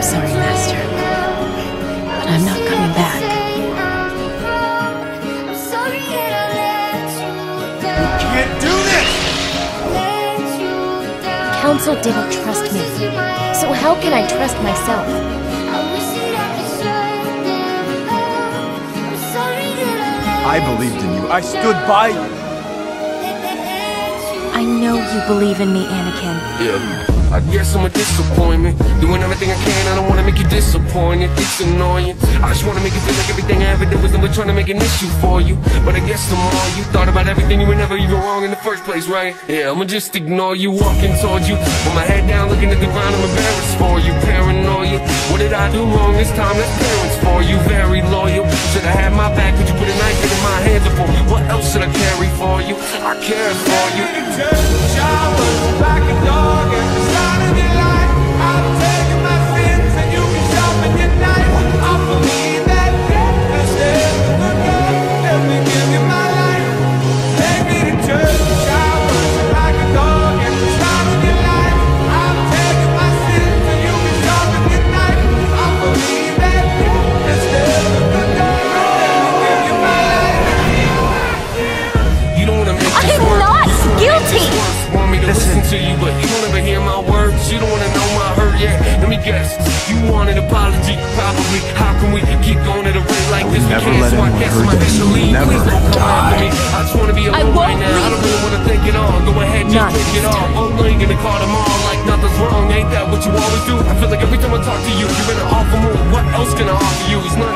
I'm sorry, Master. But I'm not coming back. You can't do this! Council didn't trust me. So how can I trust myself? I believed in you. I stood by you. I know you believe in me, Anakin. Yeah. I guess I'm a disappointment. Doing everything disappointed. It's annoying. I just wanna make you feel like everything I ever did was never trying to make an issue for you. But I guess the more you thought about everything, you were never even wrong in the first place, right? Yeah, I'ma just ignore you, walking towards you. With my head down, looking at the ground, I'm embarrassed for you. Paranoia. What did I do wrong this time? That's parents listen to you, but you don't ever hear my words. You don't wanna know my hurt yet. Let me guess. You want an apology, probably. How can we keep going at a rate like this? We never can't, let so I anyone hurt my you. best to You leave. never Please don't come after die. me. I just wanna be alone won't right now. I don't really wanna think it all. Go ahead, just Not take it this all. time. Oh no, you're gonna call them all like nothing's wrong. Ain't that what you always do? I feel like every time I talk to you, you're in an awful mood. What else can I offer you? It's not